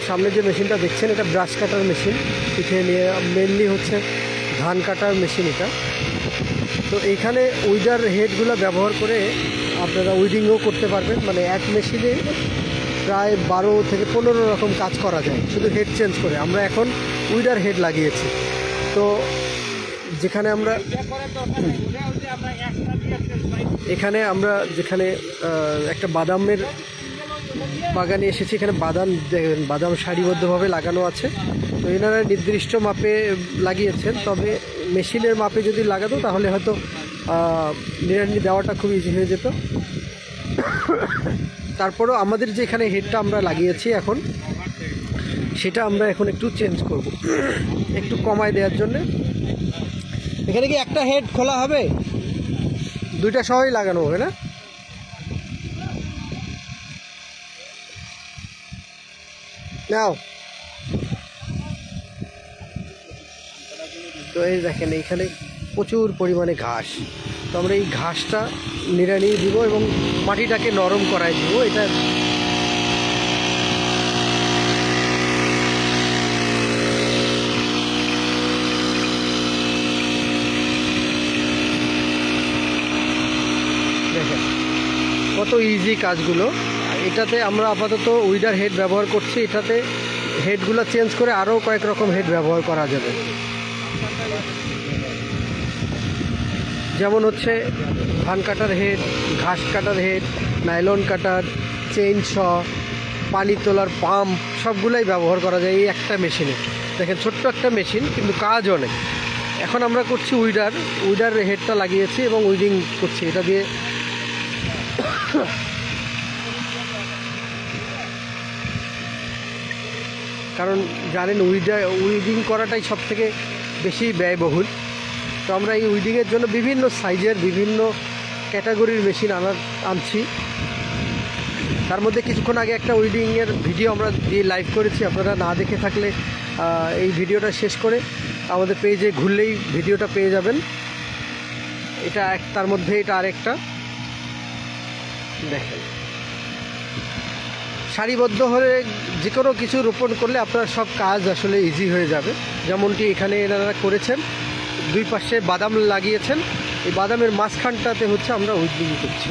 আমার সামনে যে মেশিনটা দেখছেন এটা ব্রাশ কাটার মেশিন। পিঠে নিয়ে মেনলি হচ্ছে ধান কাটার মেশিন এটা। তো এইখানে উইডার হেডগুলো ব্যবহার করে আপনারা উইডিংও করতে পারবেন। মানে এক মেশিনে প্রায় বারো থেকে পনেরো রকম কাজ করা যায়। শুধু হেড চেঞ্জ করে। আমরা এখন উইডার হেড লাগিয়েছি। তো যেখানে আমরা এখানে আমরা যেখানে একটা বাদামের বাগানে এসেছি, এখানে বাদাম দেখেন বাদাম সারিবদ্ধভাবে লাগানো আছে। তো এনারা নির্দিষ্ট মাপে লাগিয়েছেন, তবে মেশিনের মাপে যদি লাগাতো তাহলে হয়তো নিড়ানি দেওয়াটা খুব ইজি হয়ে যেত। তারপরেও আমাদের যে এখানে হেডটা আমরা লাগিয়েছি এখন, সেটা আমরা এখন একটু চেঞ্জ করব, একটু কমায় দেওয়ার জন্য। এখানে কি একটা হেড খোলা হবে? দুইটা সহই লাগানো হবে না? নাও। তো এই দেখেন, এইখানে প্রচুর পরিমাণে ঘাস। তো আমরা এই ঘাসটা নিড়ানি দিব এবং মাটিটাকে নরম করাই দিব, এটা দেখেন, কত ইজি কাজগুলো। এটাতে আমরা আপাতত উইডার হেড ব্যবহার করছি, এটাতে হেডগুলো চেঞ্জ করে আরও কয়েক রকম হেড ব্যবহার করা যাবে। যেমন হচ্ছে ধান কাটার হেড, ঘাস কাটার হেড, নাইলন কাটার, চেইন শ, পানি তোলার পাম্প, সবগুলাই ব্যবহার করা যায় এই একটা মেশিনে। দেখেন, ছোট্ট একটা মেশিন, কিন্তু কাজ অনেক। এখন আমরা করছি উইডার উইডার হেডটা লাগিয়েছি এবং উইডিং করছি। এটা দিয়ে কারণ জানেন উইডা উইডিং করাটাই সব থেকে বেশি ব্যয়বহুল। তো আমরা এই উইডিংয়ের জন্য বিভিন্ন সাইজের বিভিন্ন ক্যাটাগরির মেশিন আনার, আনছি। তার মধ্যে কিছুক্ষণ আগে একটা উইডিংয়ের ভিডিও আমরা দিয়ে লাইভ করেছি। আপনারা না দেখে থাকলে এই ভিডিওটা শেষ করে আমাদের পেজে ঘুরলেই ভিডিওটা পেয়ে যাবেন। এটা এক, তার মধ্যে এটা আরেকটা। দেখেন। সারিবদ্ধ হয়ে যে কোনো কিছু রোপণ করলে আপনার সব কাজ আসলে ইজি হয়ে যাবে। যেমনটি এখানে এনারা করেছেন, দুই পাশে বাদাম লাগিয়েছেন। এই বাদামের মাঝখানটাতে হচ্ছে আমরা উইডিং করছি।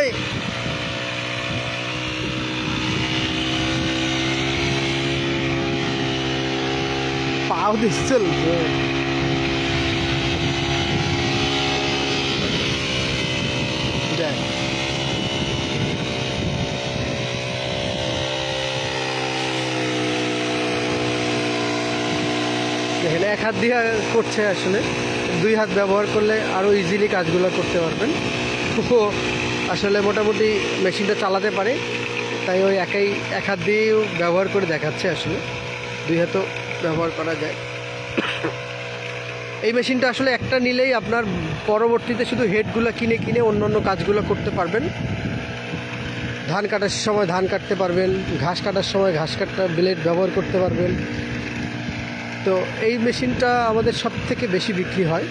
এই দেখ। দেখেন, এক হাত দিয়ে করছে আসলে, দুই হাত ব্যবহার করলে আরও ইজিলি কাজগুলো করতে পারবেন। ও আসলে মোটামুটি মেশিনটা চালাতে পারে, তাই ওই একাই, এক হাত দিয়েও ব্যবহার করে দেখাচ্ছে আসলে। দুই হাতও ব্যবহার করা যায়। এই মেশিনটা আসলে একটা নিলেই আপনার পরবর্তীতে শুধু হেডগুলো কিনে কিনে অন্য অন্য কাজগুলো করতে পারবেন। ধান কাটার সময় ধান কাটতে পারবেন, ঘাস কাটার সময় ঘাস কাটার ব্লেড ব্যবহার করতে পারবেন। তো এই মেশিনটা আমাদের সব থেকে বেশি বিক্রি হয়।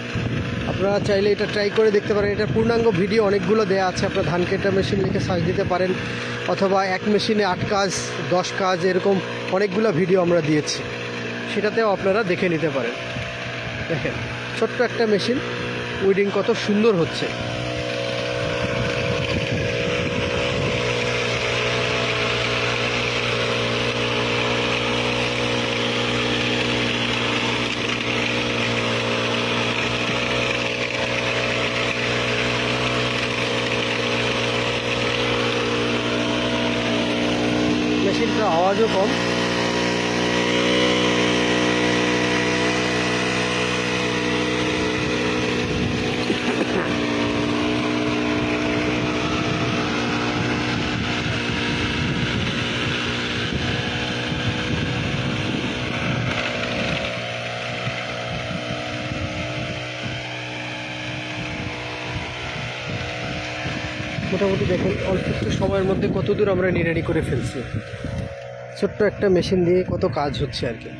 আপনারা চাইলে এটা ট্রাই করে দেখতে পারেন। এটা পূর্ণাঙ্গ ভিডিও অনেকগুলো দেওয়া আছে। আপনারা ধান কেটা মেশিন লিখে সার্চ দিতে পারেন। অথবা এক মেশিনে আট কাজ, দশ কাজ, এরকম অনেকগুলো ভিডিও আমরা দিয়েছি। সেটাতেও আপনারা দেখে নিতে পারেন। দেখেন, ছোট্ট একটা মেশিন, উইডিং কত সুন্দর হচ্ছে। মেশিনটার আওয়াজও কম। মোটামুটি দেখুন, অল্প একটু সময়ের মধ্যে কত দূর আমরা নিরানি করে ফেলছি। ছোট্ট একটা মেশিন দিয়ে কত কাজ হচ্ছে আর কি।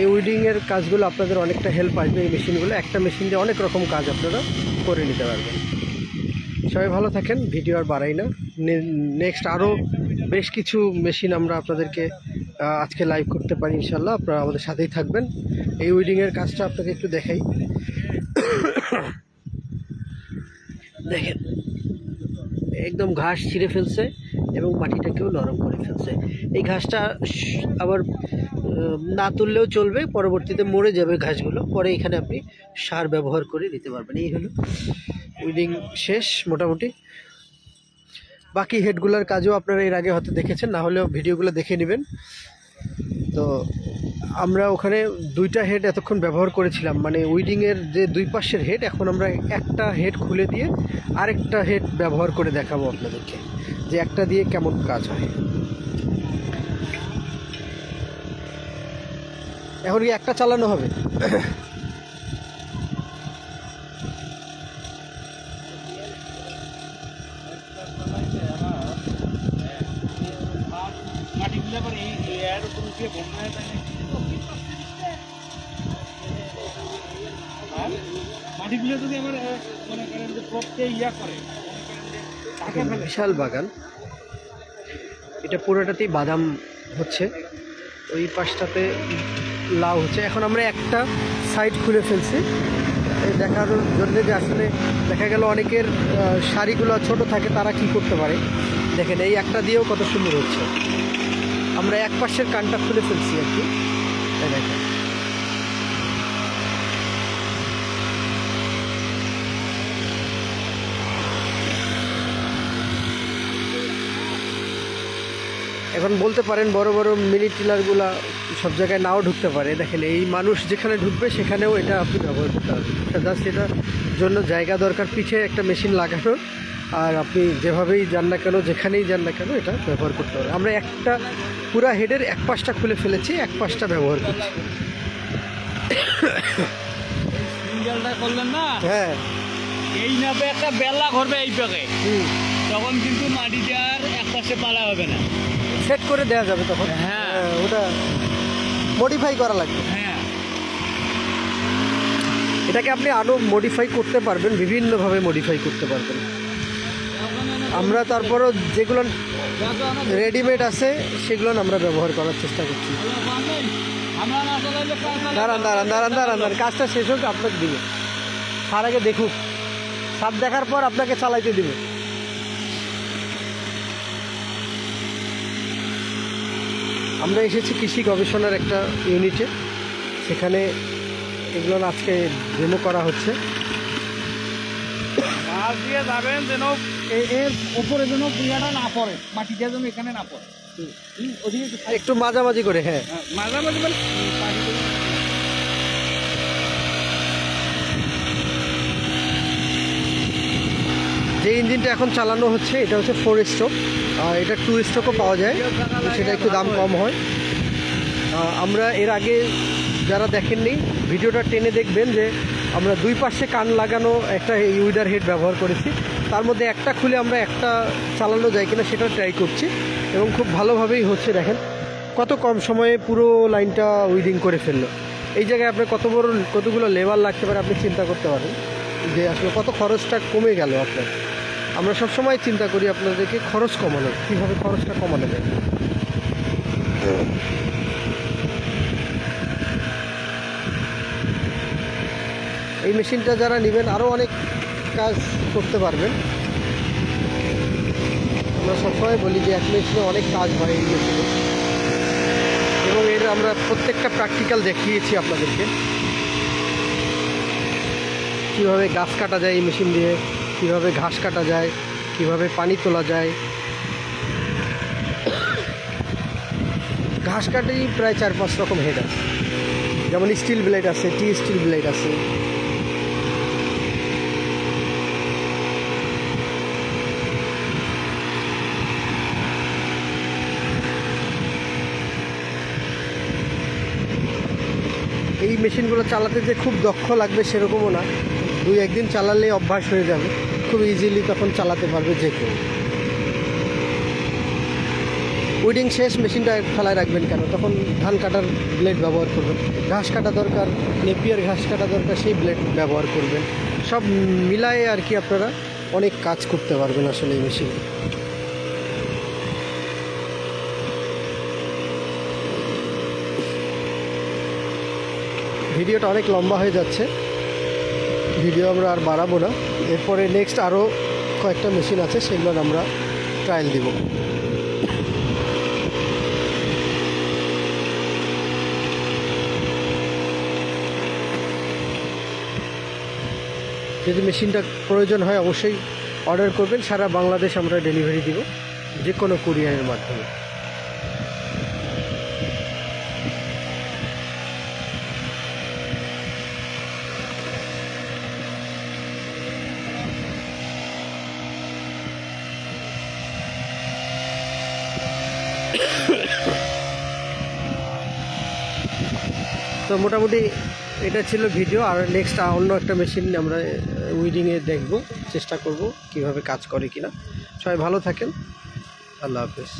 এই উইডিংয়ের কাজগুলো আপনাদের অনেকটা হেল্প আসবে এই মেশিনগুলো একটা মেশিন দিয়ে অনেক রকম কাজ আপনারা করে নিতে পারবেন। সবাই ভালো থাকেন, ভিডিও আর বাড়াই না। নেক্সট আরও বেশ কিছু মেশিন আমরা আপনাদেরকে আজকে লাইভ করতে পারি ইনশাল্লাহ আপনারা আমাদের সাথেই থাকবেন। এই উইডিংয়ের কাজটা আপনাকে একটু দেখাই। দেখেন। একদম ঘাস ছিঁড়ে ফেলছে এবং মাটিটাকেও নরম করে ফেলছে। এই ঘাসটা আবার না তুললেও চলবে, পরবর্তীতে মরে যাবে ঘাসগুলো। পরে এখানে আপনি সার ব্যবহার করে নিতে পারবেন। এই হলো উইডিং শেষ মোটামুটি। বাকি হেডগুলোর কাজও আপনারা এর আগে হয়তো দেখেছেন, না হলেও ভিডিওগুলো দেখে নেবেন। তো আমরা ওখানে দুইটা হেড এতক্ষণ ব্যবহার করেছিলাম। মানে উইডিংয়ের যে দুই পাশের হেড এখন আমরা একটা হেড খুলে দিয়ে আরেকটা হেড ব্যবহার করে দেখাবো আপনাদেরকে, যে একটা দিয়ে কেমন কাজ হয়। এখন কি একটা চালানো হবে মাটিগুলো আবার এই এর উপর উঠিয়ে বন্যায় তাই নাকি? আর বিশাল বাগান। এটা পুরোটাতেই বাদাম হচ্ছে। ওই পাশটাতে লাউ হচ্ছে। এখন আমরা একটা সাইড খুলে ফেলছি। দেখার জন্য যে আসলে দেখা গেল অনেকের শাড়িগুলো ছোট থাকে, তারা কি করতে পারে? দেখেন, এই একটা দিয়েও কত সুন্দর হচ্ছে। আমরা এক পাশের কানটা খুলে ফেলছি আর কি। এখন বলতে পারেন বড় বড় মিনি টিলারগুলা সব জায়গায় নাও ঢুকতে পারে। দেখেন, এই মানুষ যেখানে ঢুকবে সেখানেও এটা আপনি ব্যবহার করতে পারবেন। জাস্ট জন্য জায়গা দরকার, পিঠে একটা মেশিন লাগানো আর আপনি যেভাবেই যান না কেন যেখানেই যান না কেন এটা ব্যবহার করতে পারবেন আমরা একটা পুরা হেডের এক পাশটা খুলে ফেলেছি এক পাশটা ব্যবহার করছি। করলেন না? হ্যাঁ। এই একটা বেলা এই পাকে তখন কিন্তু আর এক পাশে পালা হবে না। সেট করে দেওয়া যাবে তখন। হ্যাঁ। ওটা মডিফাই করা লাগবে। হ্যাঁ। এটাকে আপনি আরও মডিফাই করতে পারবেন বিভিন্নভাবে মডিফাই করতে পারবেন। আমরা তারপরও যেগুলো রেডিমেড আছে, সেগুলো আমরা ব্যবহার করার চেষ্টা করছি। দাঁড়ান দাঁড়ান দাঁড়ান দাঁড়ান দাঁড়ান, কাজটা শেষ হোক, আপনাকে দিবে। সার আগে দেখুক। সাপ দেখার পর আপনাকে চালাইতে দিবে। আমরা এসেছি কৃষি গবেষণার একটা ইউনিটে সেখানে এগুলো আজকে ডেমো করা হচ্ছে। মাছ দিয়ে যাবেন যেন এর উপরে যেন না পড়ে মাটিটা যেন এখানে না পড়ে। ওদিকে একটু মাঝামাঝি করে হ্যাঁ। হ্যাঁ, মাঝামাঝি মানে যে ইঞ্জিনটা এখন চালানো হচ্ছে এটা হচ্ছে ফোর স্ট্রোক আর এটা টু স্ট্রোকও পাওয়া যায় সেটা একটু দাম কম হয়। আমরা এর আগে যারা দেখেননি ভিডিওটা টেনে দেখবেন যে আমরা দুই পাশে কান লাগানো একটা ইউইডার হেড ব্যবহার করেছি। তার মধ্যে একটা খুলে আমরা একটা চালানো যায় কিনা সেটা ট্রাই করছি এবং খুব ভালোভাবেই হচ্ছে দেখেন। কত কম সময়ে পুরো লাইনটা উইডিং করে ফেলল। এই জায়গায় আপনার কত বড়, কতগুলো লেবার লাগতে পারে আপনি চিন্তা করতে পারেন যে আসলে কত খরচটা কমে গেল আপনার। আমরা সবসময় চিন্তা করি আপনাদেরকে খরচ কমানো কীভাবে খরচটা কমানো যায়। এই মেশিনটা যারা নেবেন আরও অনেক কাজ করতে পারবেন। আমরা সবসময় বলি যে এক মেশিনে অনেক কাজ হয় এই মেশিনে। এবং এর আমরা প্রত্যেকটা প্র্যাকটিক্যাল দেখিয়েছি আপনাদেরকে। কীভাবে গাছ কাটা যায় এই মেশিন দিয়ে, কীভাবে ঘাস কাটা যায়, কীভাবে পানি তোলা যায়। ঘাস কাটেই প্রায় চার পাঁচ রকম হেড আছে। যেমন স্টিল ব্লেড আছে টি স্টিল ব্লেড আছে। এই মেশিনগুলো চালাতে যে খুব দক্ষ লাগবে সেরকমও না। দুই একদিন চালালে অভ্যাস হয়ে যাবে। খুব ইজিলি তখন চালাতে পারবে যে কেউ। উইডিং শেষ, মেশিনটা ফেলায় রাখবেন কেন? তখন ধান কাটার ব্লেড ব্যবহার করবেন। ঘাস কাটা দরকার, নেপিয়ার ঘাস কাটা দরকার, সেই ব্লেড ব্যবহার করবেন। সব মিলায়ে আর কি আপনারা অনেক কাজ করতে পারবেন আসলে এই মেশিন। ভিডিওটা অনেক লম্বা হয়ে যাচ্ছে। ভিডিও আমরা আর বাড়াবো না। এরপরে নেক্সট আরও কয়েকটা মেশিন আছে, সেগুলোর আমরা ট্রায়াল দিব। যদি মেশিনটা প্রয়োজন হয়, অবশ্যই অর্ডার করবেন। সারা বাংলাদেশ আমরা ডেলিভারি দিব যে কোনো কুরিয়ারের মাধ্যমে। তো মোটামুটি এটা ছিল ভিডিও, আর নেক্সট অন্য একটা মেশিন আমরা উইডিংয়ে দেখব, চেষ্টা করব কীভাবে কাজ করে কিনা। সবাই ভালো থাকেন। আল্লাহ হাফেজ।